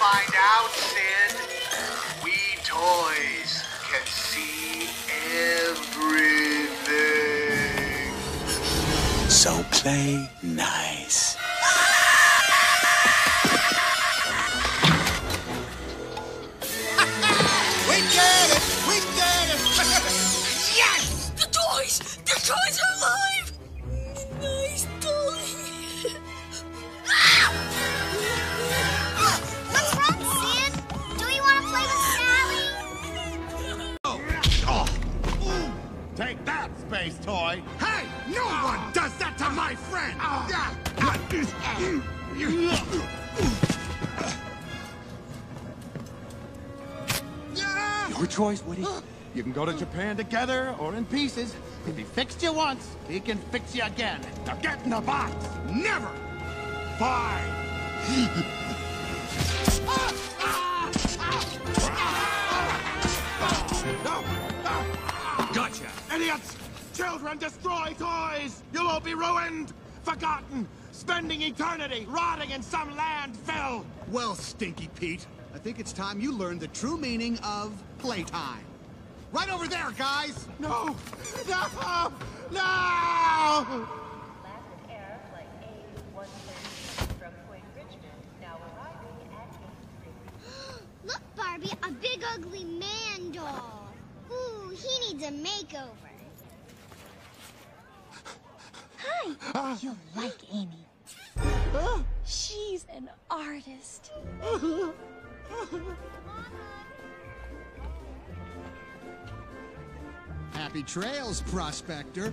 find out, Sid. We toys can see everything. So play nice. Space toy! Hey! No one does that to my friend! Your choice, Woody. You can go to Japan together or in pieces. If he fixed you once, he can fix you again. Now get in the box! Never! Fine! Gotcha. Idiots! Children destroy toys! You'll all be ruined! Forgotten! Spending eternity rotting in some landfill! Well, Stinky Pete, I think it's time you learned the true meaning of playtime. Right over there, guys! No! No! No! Last air flight A130 from Point Richmond, now arriving at Gate Look, Barbie, a big ugly man doll. Ooh, he needs a makeover. You'll like Amy. She's an artist. Happy trails, Prospector.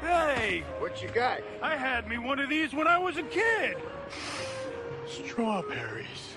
Hey, What you got? I had me one of these when I was a kid. Strawberries.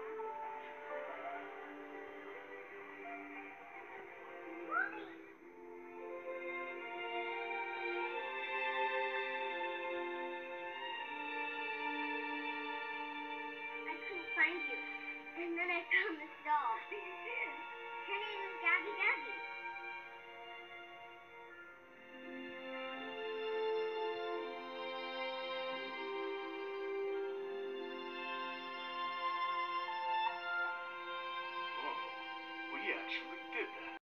find you. And then I found this doll. Her name is Gabby Gabby. Oh, we actually did that.